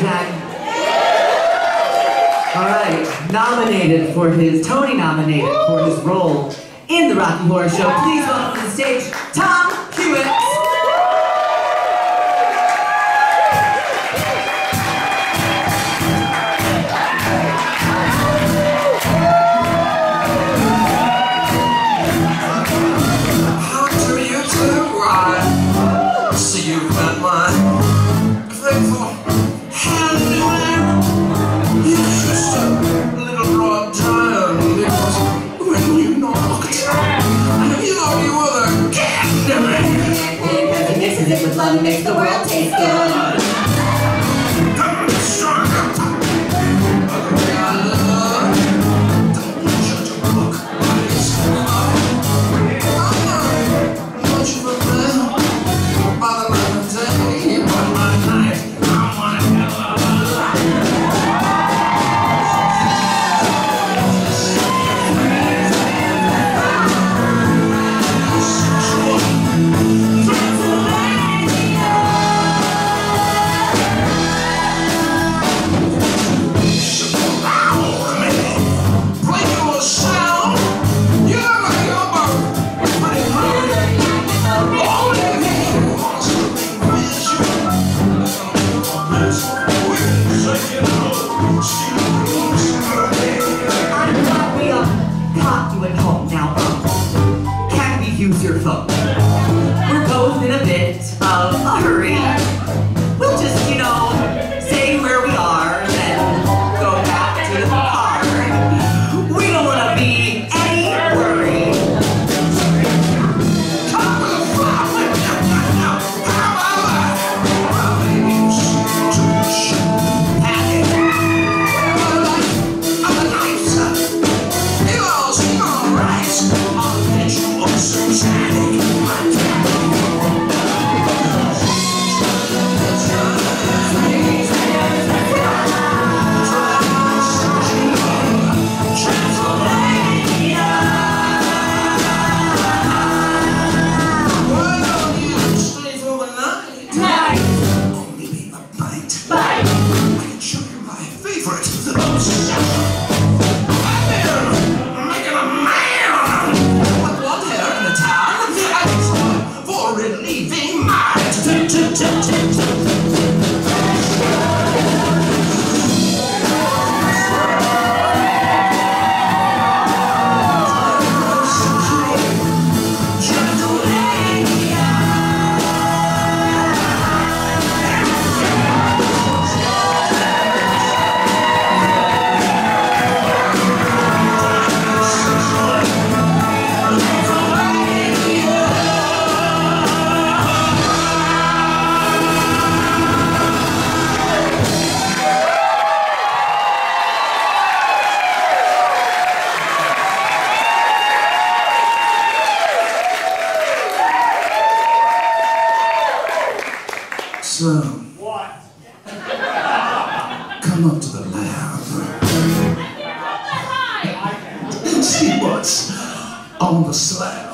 time. All right, nominated for his, Tony nominated for his role in the Rocky Horror Show. Please welcome to the stage, Tom Hewitt. See you at my taste good. さ cha cha cha cha So, what? come up to the lab. See what's on the slab.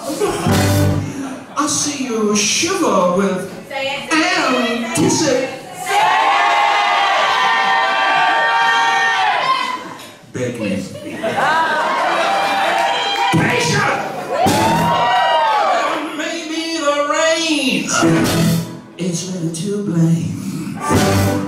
I see you shiver with and you say, Becky. Patient! Maybe the rain. It's little to blame.